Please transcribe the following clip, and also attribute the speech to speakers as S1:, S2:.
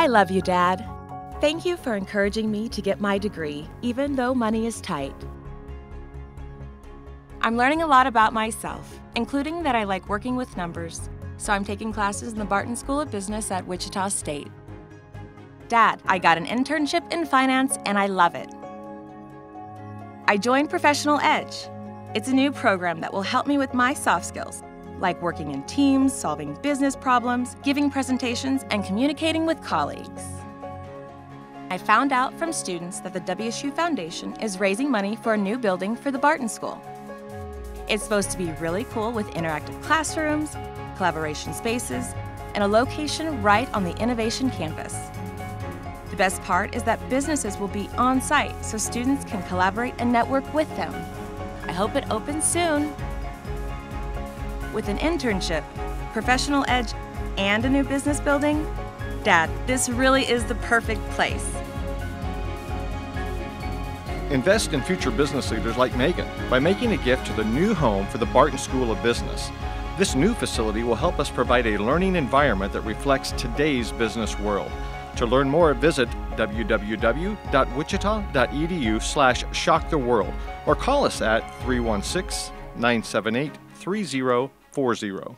S1: I love you, Dad. Thank you for encouraging me to get my degree, even though money is tight. I'm learning a lot about myself, including that I like working with numbers, so I'm taking classes in the Barton School of Business at Wichita State. Dad, I got an internship in finance and I love it. I joined Professional Edge. It's a new program that will help me with my soft skills, like working in teams, solving business problems, giving presentations, and communicating with colleagues. I found out from students that the WSU Foundation is raising money for a new building for the Barton School. It's supposed to be really cool with interactive classrooms, collaboration spaces, and a location right on the Innovation Campus. The best part is that businesses will be on site so students can collaborate and network with them. I hope it opens soon. With an internship, professional edge, and a new business building, Dad, this really is the perfect place.
S2: Invest in future business leaders like Megan by making a gift to the new home for the Barton School of Business. This new facility will help us provide a learning environment that reflects today's business world. To learn more, visit www.wichita.edu slash shocktheworld or call us at 316 978 3040.